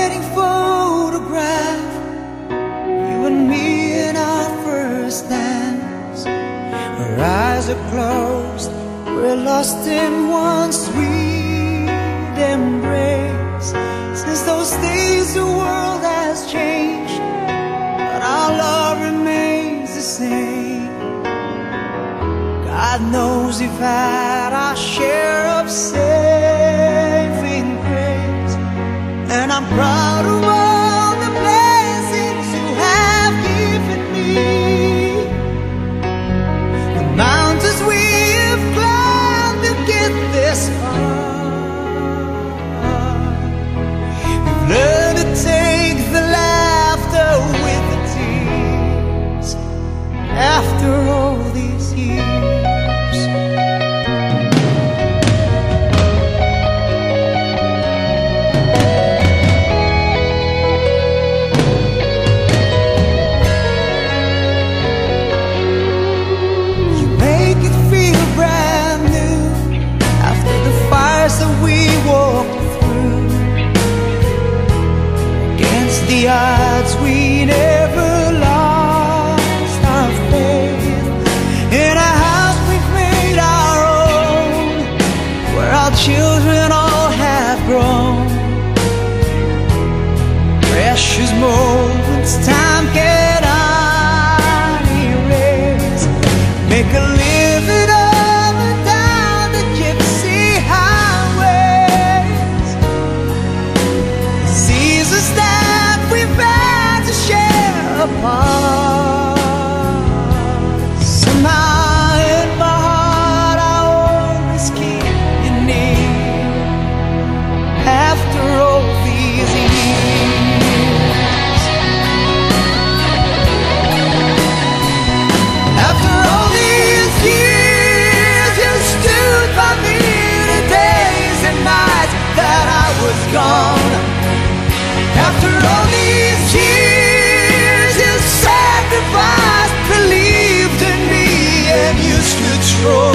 wedding photograph. You and me in our first dance. Our eyes are closed. We're lost in one sweet embrace. Since those days the world has changed But our love remains the same. God knows we've had our share of grace And I'm proud of all the odds, we never lost our faith. In a house we've made our own, where our children all have grown. Precious moments time cannot erase. Make a After all these years, you sacrificed, believed in me, and.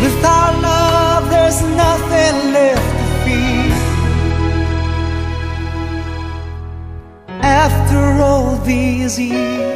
With our love, there's nothing left to fear. After all these years.